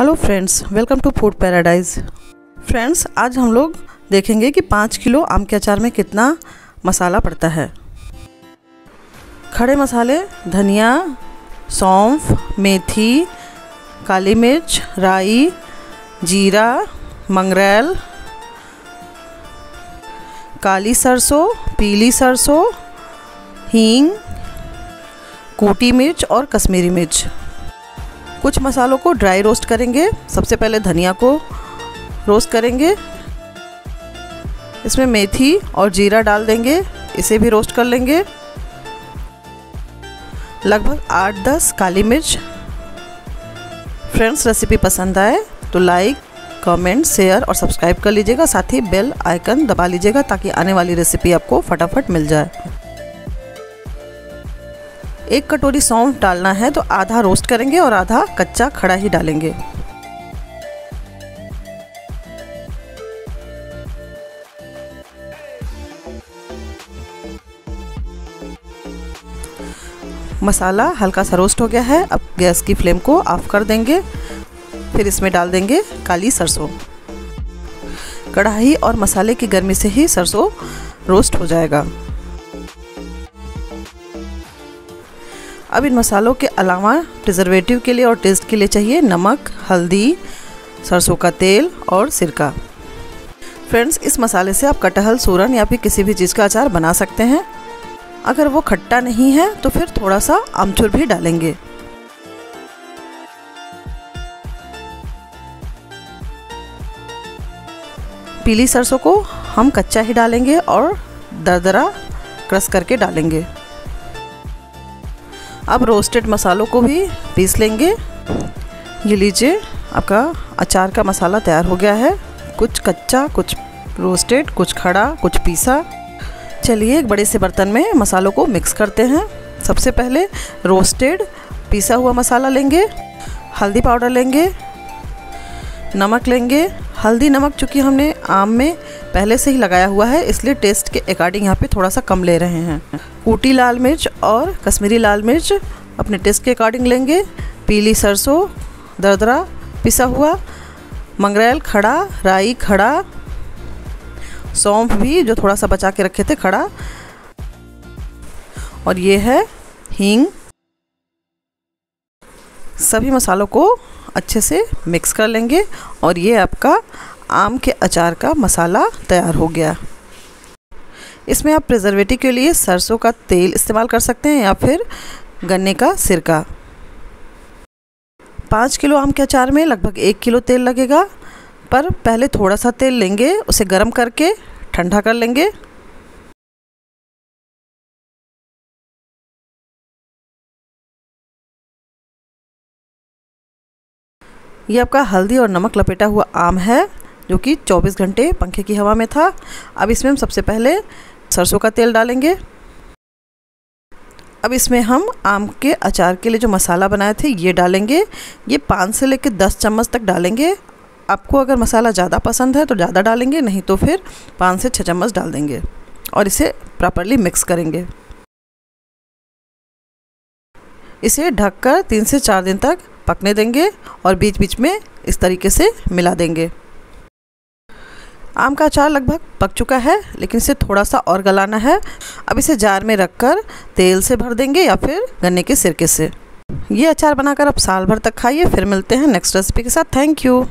Hello friends welcome to food paradise friends आज हम लोग देखेंगे कि पाँच किलो आम के अचार में कितना मसाला पड़ता है। खड़े मसाले, धनिया, सौंफ, मेथी, काली मिर्च, राई, जीरा, मंगरेल, काली सरसों, पीली सरसों, हींग, कूटी मिर्च और कश्मीरी मिर्च। कुछ मसालों को ड्राई रोस्ट करेंगे। सबसे पहले धनिया को रोस्ट करेंगे। इसमें मेथी और जीरा डाल देंगे। इसे भी रोस्ट कर लेंगे। लगभग आठ दस काली मिर्च। फ्रेंड्स रेसिपी पसंद आए तो लाइक कमेंट शेयर और सब्सक्राइब कर लीजिएगा। साथ ही बेल आइकन दबा लीजिएगा ताकि आने वाली रेसिपी आपको फटाफट मिल जाए। एक कटोरी सौंफ डालना है तो आधा रोस्ट करेंगे और आधा कच्चा खड़ा ही डालेंगे। मसाला हल्का सा रोस्ट हो गया है। अब गैस की फ्लेम को ऑफ़ कर देंगे। फिर इसमें डाल देंगे काली सरसों। कढ़ाई और मसाले की गर्मी से ही सरसों रोस्ट हो जाएगा। अब इन मसालों के अलावा प्रिजर्वेटिव के लिए और टेस्ट के लिए चाहिए नमक, हल्दी, सरसों का तेल और सिरका। फ्रेंड्स इस मसाले से आप कटहल, सूरन या फिर किसी भी चीज़ का अचार बना सकते हैं। अगर वो खट्टा नहीं है तो फिर थोड़ा सा आमचूर भी डालेंगे। पीली सरसों को हम कच्चा ही डालेंगे और दरदरा क्रश करके डालेंगे। अब रोस्टेड मसालों को भी पीस लेंगे। ये लीजिए, आपका अचार का मसाला तैयार हो गया है। कुछ कच्चा, कुछ रोस्टेड कुछ खड़ा, कुछ पीसा। चलिए एक बड़े से बर्तन में मसालों को मिक्स करते हैं। सबसे पहले रोस्टेड पीसा हुआ मसाला लेंगे, हल्दी पाउडर लेंगे, नमक लेंगे। हल्दी, नमक चूँकि हमने आम में पहले से ही लगाया हुआ है, इसलिए टेस्ट के अकॉर्डिंग यहाँ पे थोड़ा सा कम ले रहे हैं। कूटी लाल मिर्च और कश्मीरी लाल मिर्च अपने टेस्ट के अकॉर्डिंग लेंगे। पीली सरसों, दरदरा, पिसा हुआ, मंगरेल, खड़ा, राई, खड़ा, सौंफ भी जो थोड़ा सा बचा के रखे थे, खड़ा। और ये है हींग। सभी मसालों को अच्छे से मिक्स कर लेंगे और ये आपका आम के अचार का मसाला तैयार हो गया। इसमें आप प्रिजर्वेटिव के लिए सरसों का तेल इस्तेमाल कर सकते हैं या फिर गन्ने का सिरका। पाँच किलो आम के अचार में लगभग एक किलो तेल लगेगा, पर पहले थोड़ा सा तेल लेंगे, उसे गर्म करके ठंडा कर लेंगे। ये आपका हल्दी और नमक लपेटा हुआ आम है। जो कि 24 घंटे पंखे की हवा में था। अब इसमें हम सबसे पहले सरसों का तेल डालेंगे। अब इसमें हम आम के अचार के लिए जो मसाला बनाए थे, ये डालेंगे। ये पाँच से लेकर दस चम्मच तक डालेंगे। आपको अगर मसाला ज़्यादा पसंद है तो ज़्यादा डालेंगे, नहीं तो फिर पाँच से छः चम्मच डाल देंगे और इसे प्रॉपरली मिक्स करेंगे। इसे ढककर तीन से चार दिन तक पकने देंगे और बीच बीच में इस तरीके से मिला देंगे। आम का अचार लगभग पक चुका है, लेकिन इसे थोड़ा सा और गलाना है। अब इसे जार में रखकर तेल से भर देंगे या फिर गन्ने के सिरके से। ये अचार बनाकर आप साल भर तक खाइए, फिर मिलते हैं नेक्स्ट रेसिपी के साथ। Thank you